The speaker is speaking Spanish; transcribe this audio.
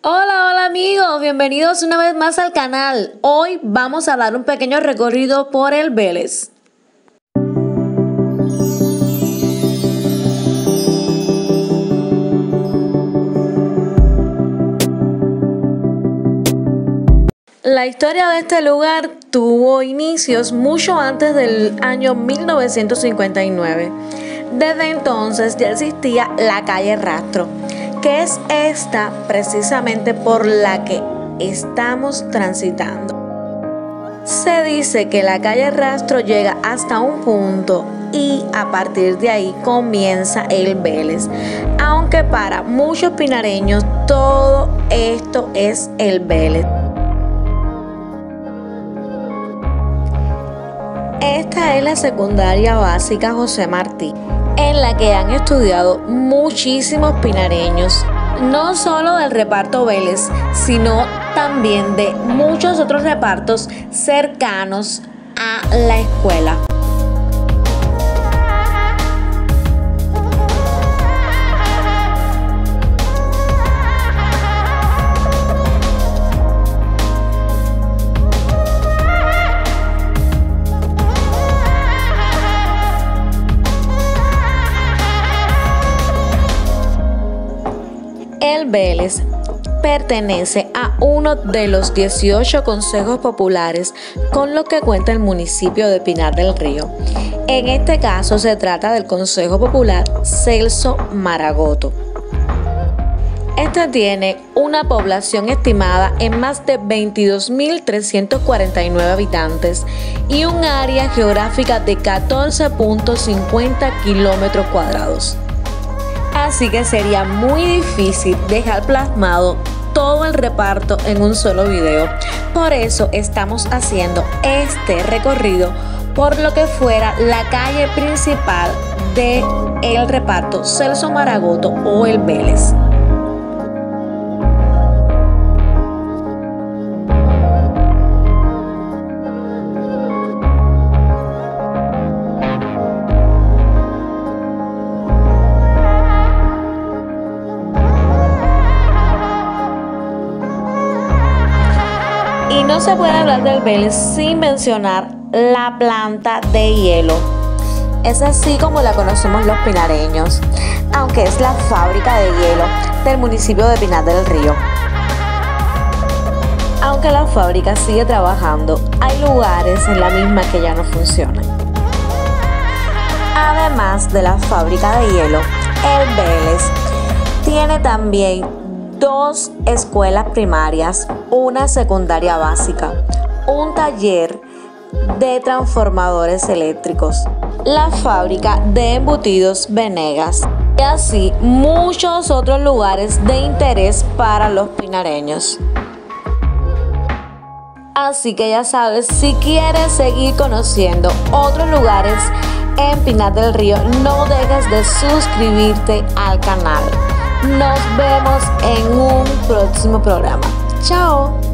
Hola, hola amigos, bienvenidos una vez más al canal. Hoy vamos a dar un pequeño recorrido por el Vélez. La historia de este lugar tuvo inicios mucho antes del año 1959. Desde entonces ya existía la calle Rastro, que es esta precisamente por la que estamos transitando. Se dice que la calle Rastro llega hasta un punto y a partir de ahí comienza el Vélez. Aunque para muchos pinareños todo esto es el Vélez. Esta es la secundaria básica José Martí, en la que han estudiado muchísimos pinareños, no solo del reparto Vélez, sino también de muchos otros repartos cercanos a la escuela. El Vélez pertenece a uno de los 18 consejos populares con los que cuenta el municipio de Pinar del Río. En este caso se trata del Consejo Popular Celso Maragoto. Este tiene una población estimada en más de 22.349 habitantes y un área geográfica de 14.50 kilómetros cuadrados así que sería muy difícil dejar plasmado todo el reparto en un solo video. Por eso estamos haciendo este recorrido por lo que fuera la calle principal de el reparto Celso Maragoto o el Vélez. No se puede hablar del Vélez sin mencionar la planta de hielo. Es así como la conocemos los pinareños, aunque es la fábrica de hielo del municipio de Pinar del Río. Aunque la fábrica sigue trabajando, hay lugares en la misma que ya no funcionan. Además de la fábrica de hielo, el Vélez tiene también dos escuelas primarias, una secundaria básica, un taller de transformadores eléctricos, la fábrica de embutidos Venegas y así muchos otros lugares de interés para los pinareños. Así que ya sabes, si quieres seguir conociendo otros lugares en Pinar del Río, no dejes de suscribirte al canal. Nos vemos en un próximo programa. Chao.